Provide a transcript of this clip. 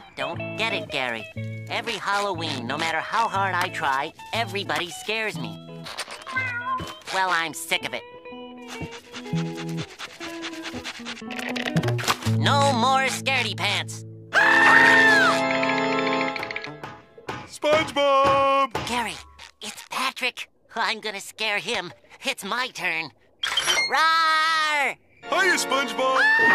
I don't get it, Gary. Every Halloween, no matter how hard I try, everybody scares me. Well, I'm sick of it. No more scaredy pants. SpongeBob! Gary, it's Patrick. I'm gonna scare him. It's my turn. Roar! Hiya, SpongeBob!